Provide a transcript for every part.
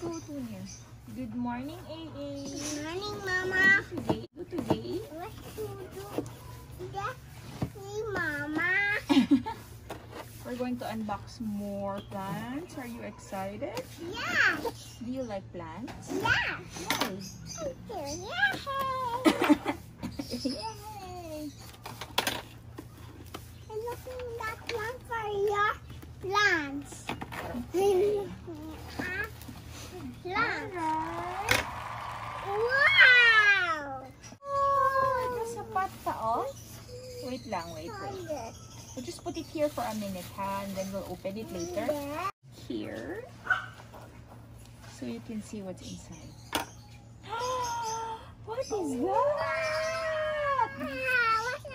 go to here. Good morning, AA. Morning, Mama. Today, do today. What to do? That Mama. We're going to unbox more plants. Are you excited? Yeah. Do you like plants? Yeah. Yay! Yeah. Yay! I'm looking that one for your plants. Plants. Alright. Wow. Oh, ito sa pot pa, oh. Wait lang, wait, wait. We'll just put it here for a minute, ha? And then we'll open it later. Here. So you can see what's inside. what is that?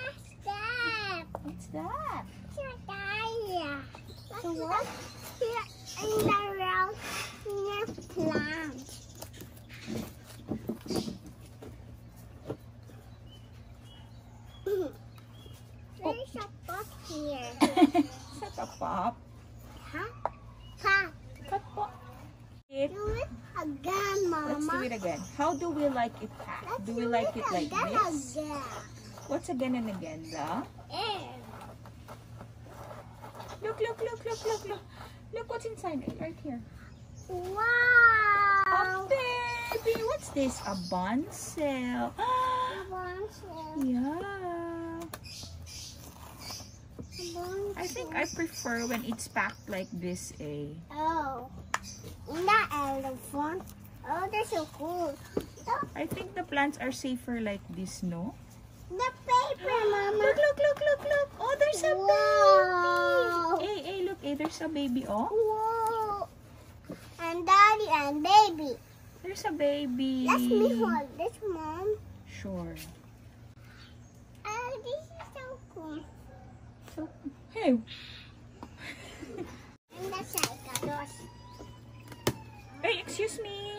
What's that? What's that? So what? Here in the near plant. A pot here. That a pop? Huh? Huh? Cut po. It. Do it again, Mama. Let's do it again. How do we like it packed? Let's Do we like it like again, this? Again. What's again and again, the? Look, look, look, look, look, look. Look what's inside it right here. A Wow. baby. What's this? A bonsai. I want it. yeah. want I think. I prefer when it's packed like this, eh? Oh. That elephant. Oh, that's so cool. I think the plants are safer like this, no? the paper, Mama. Look, look, look, look, look. Oh, there's a Wow. baby. Hey, hey, look, hey, there's a baby, oh. Whoa. And daddy and baby. There's a baby. Let me hold this, Mom. Sure. Oh, this is so cool. So, hey, And that's like a dos. hey, excuse me.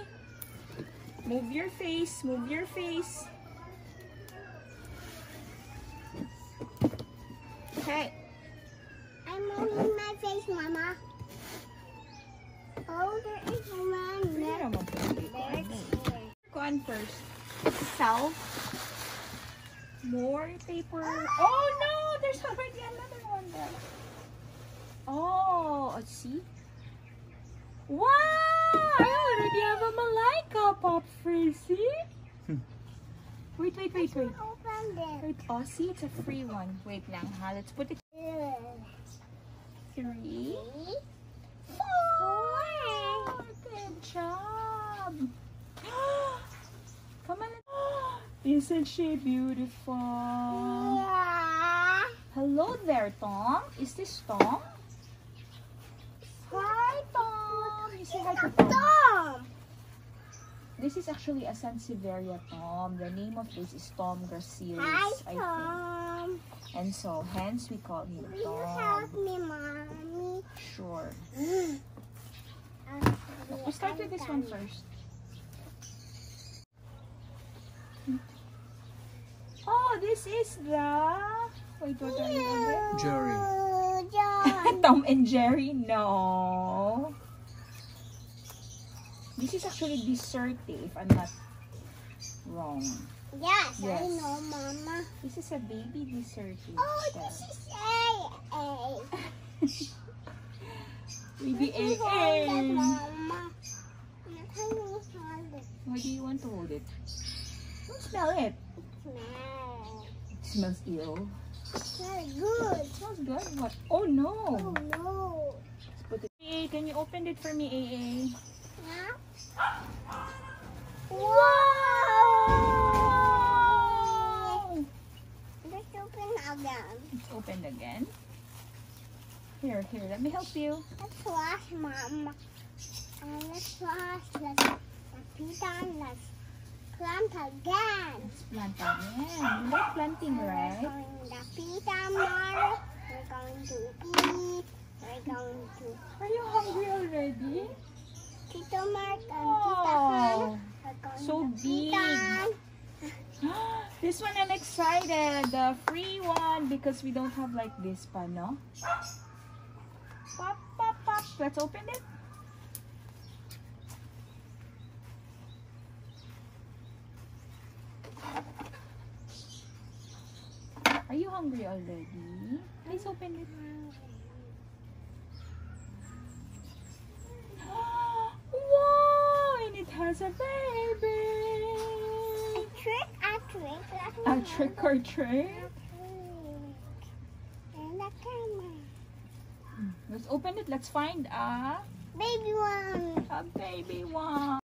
Move your face, move your face. Hey, I'm moving my face, Mama. Oh, there is one pwede there. naman po. There's here. Kuan first. Self. More paper. Oh no, there's already another one there. Oh, let's see. Wow, I already have a Malika pop frizzy. Hmm. Wait, wait, wait, wait. Open this. Wait, oh, see, it's a free one. Wait lang, ha? Let's put it three. Four. Good job. Come on. Isn't she beautiful? Yeah. Hello there, Tom. Is this Tom? Hi, Tom. You say hi to Tom. Tom. This is actually a Sansevieria Tom. The name of this is Tom gracilis, Hi, I think. Tom. And so, hence we call him Will you help me, Mommy? Sure. Uh, We'll start with this one first. Oh, this is the... Wait, what are? Jerry. Tom and Jerry? No. This is actually dessert, if I'm not wrong. Yes, I Yes. know, Mama. This is a baby dessert. Oh, this is A. A. Baby Let me hold it, AA. Mama. Let me hold it. Why do you want to hold it? Don't smell it. Smell. It smells ill. Very good. It smells good. What? Oh no. Oh, no. Let's. Hey, can you open it for me, AA? Yeah. Wow! Let's open again. It's opened again. Here, here, let me help you. Let's wash, Mama. And let's wash. Let's repeat on. Let's plant again. Let's plant again. You like planting, We're right? going to pita tomorrow. We're going to eat. We're going to Are you hungry already? Tito Mark and Tita Han. Oh, We're so big. this one I'm excited. The free one because we don't have like this pa, no? Pop, pop, pop. Let's open it. Are you hungry already? Please open it. Wow! And it has a baby. A trick. Let me A trick or treat. Camera. Hmm, let's open it. Let's find a Baby one. a baby one.